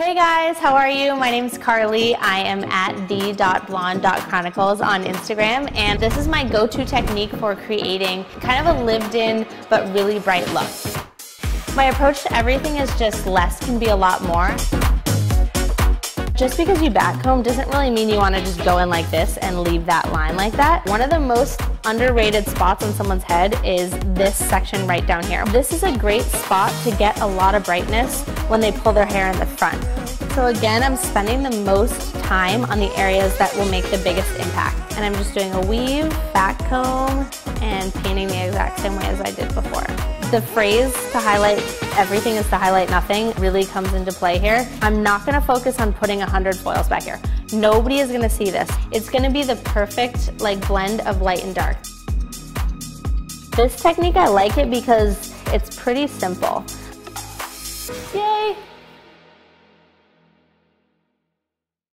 Hey guys, how are you? My name is Carly. I am at the.blonde.chronicles on Instagram, and this is my go-to technique for creating kind of a lived-in but really bright look. My approach to everything is just less can be a lot more. Just because you backcomb doesn't really mean you want to just go in like this and leave that line like that. One of the most underrated spots on someone's head is this section right down here. This is a great spot to get a lot of brightness when they pull their hair in the front. So again, I'm spending the most time on the areas that will make the biggest impact. And I'm just doing a weave, back comb, and painting the exact same way as I did before. The phrase to highlight everything is to highlight nothing really comes into play here. I'm not gonna focus on putting 100 foils back here. Nobody is gonna see this. It's gonna be the perfect like blend of light and dark. This technique, I like it because it's pretty simple. Yay!